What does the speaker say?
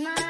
Smile.